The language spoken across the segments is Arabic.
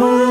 Oh.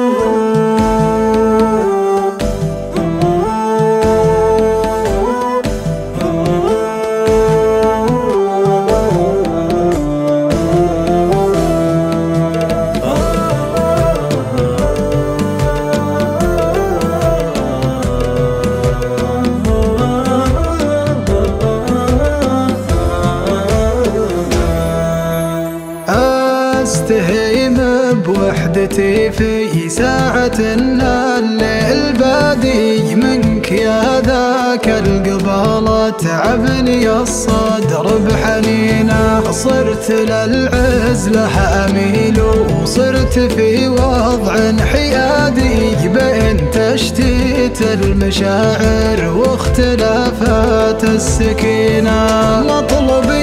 بوحدتي في ساعة الليل بادي منك يا ذاك القبالة تعبني الصدر بحنينه صرت للعزلة أميل وصرت في وضع حيادي. بين تشتيت المشاعر واختلافات السكينة. مطلبي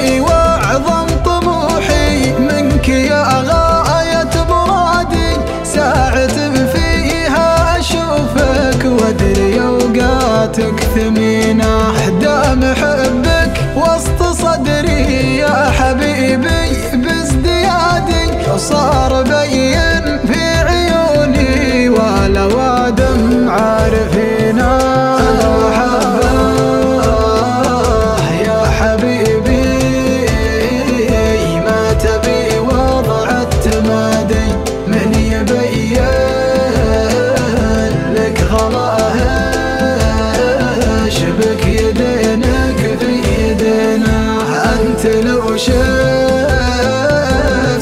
لو شفت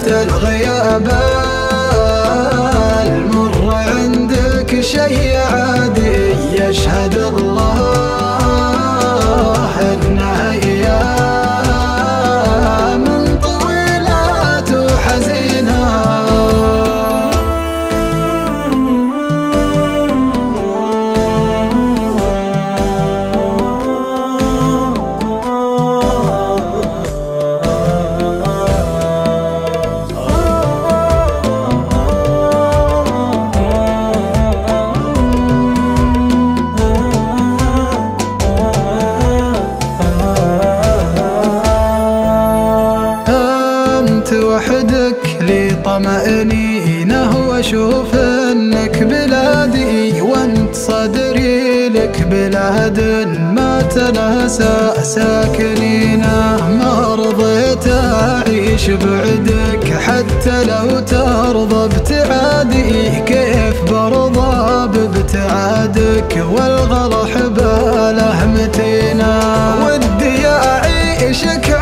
الغياب أنت وحدك لي طمأنينة وأشوف أنك بلادي وأنت صدري لك بلاد ما تناسى. ساكنينه ما رضيت أعيش بعدك حتى لو ترضى ابتعادي. كيف برضى بابتعادك والغلا حباله متينا ودي أعيشك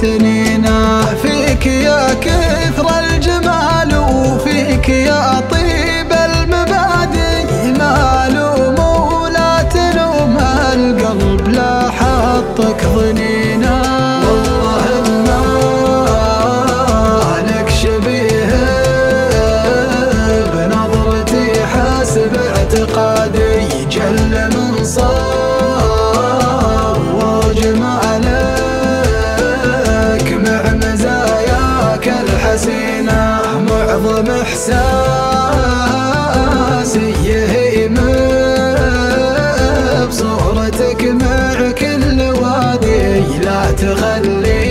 وسنينه فيك يا كثر الجمال وفيك يا طيب المبادئ. ما لوم ولا تلوم القلب لا حطك ضنينه والله ما لك شبيه بنظرتي اعتقادي جل من صار إحساسي مع كل وادي لا تخلي